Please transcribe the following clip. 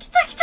来た来た